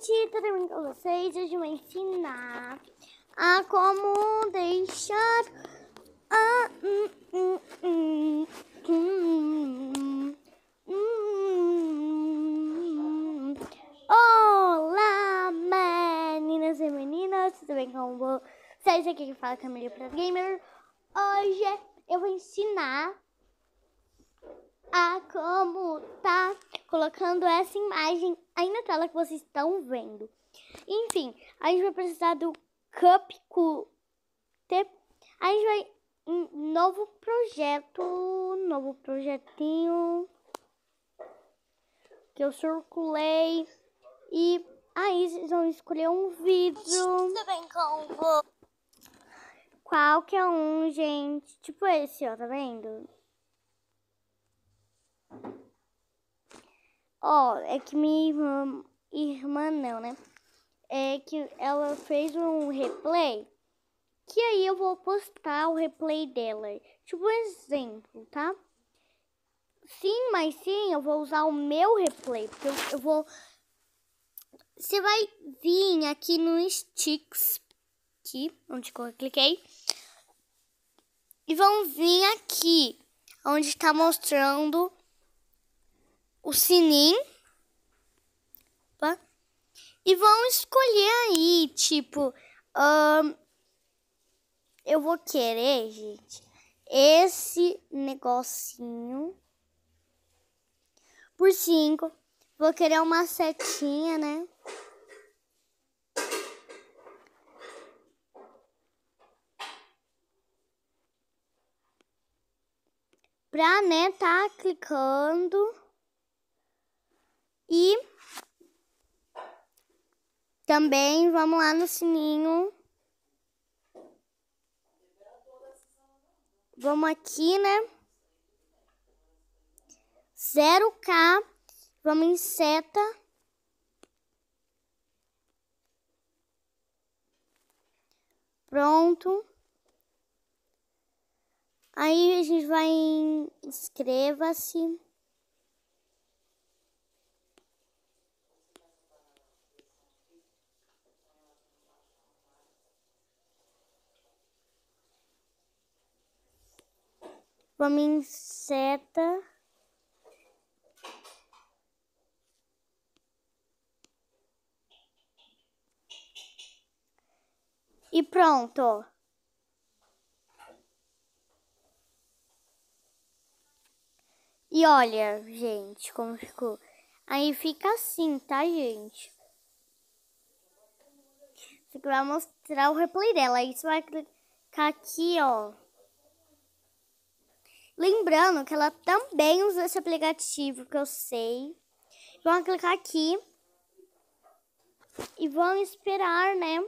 gente, tudo bem com vocês? Hoje eu vou ensinar a como deixar a... Olá, meninas e meninas, tudo bem com vocês? Aqui que fala Camila para Gamer. Hoje eu vou ensinar a como tá colocando essa imagem aí na tela que vocês estão vendo. Enfim, a gente vai precisar do Cup. A gente vai em novo projeto, novo projetinho que eu circulei e aí vocês vão escolher um vídeo. Também com Qualquer um, gente. Tipo esse, ó, tá vendo? Ó, oh, é que minha irmã, irmã não, né? É que ela fez um replay. Que aí eu vou postar o replay dela. Tipo um exemplo, tá? Sim, mas sim, eu vou usar o meu replay. Porque eu, eu vou... Você vai vir aqui no Sticks. Aqui, onde eu cliquei. E vão vir aqui. Onde está mostrando o sininho. Opa. E vão escolher aí, tipo, um, eu vou querer, gente, esse negocinho por cinco. Vou querer uma setinha, né? Pra, né, tá clicando. E também vamos lá no sininho. Vamos aqui, né? 0K. Vamos em seta. Pronto. Aí a gente vai em inscreva-se. Vamos em seta. E pronto. E olha, gente, como ficou. Aí fica assim, tá, gente? Você vai mostrar o replay dela. Aí você vai clicar aqui, ó. Lembrando que ela também usa esse aplicativo que eu sei. Vão clicar aqui. E vão esperar, né?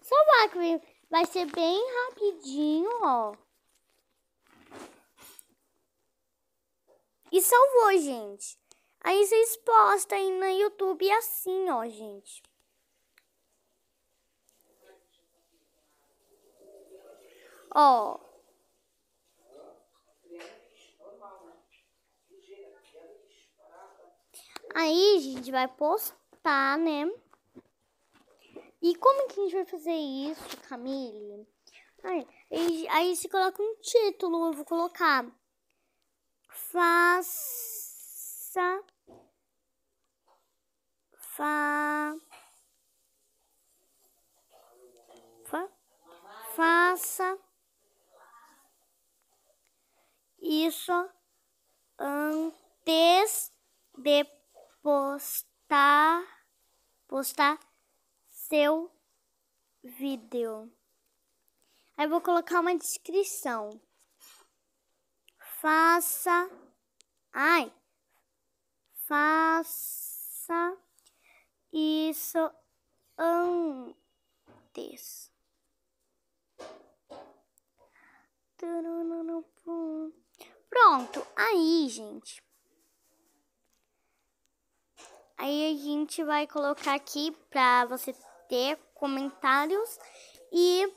Salvar, que vai ser bem rapidinho, ó. E salvou, gente. Aí vocês postam aí no YouTube assim, ó, gente. Ó. Aí a gente vai postar, né? E como que a gente vai fazer isso, Camille? Aí, aí você coloca um título, eu vou colocar. Faça. Fa. fa faça. Isso antes de postar, postar seu vídeo. Aí vou colocar uma descrição. Faça, ai, faça isso antes. Pronto, aí, gente. Aí a gente vai colocar aqui para você ter comentários e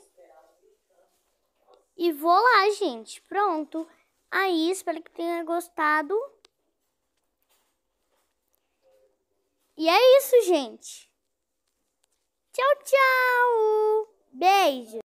e vou lá, gente. Pronto. Aí, espero que tenha gostado. E é isso, gente. Tchau, tchau. Beijo.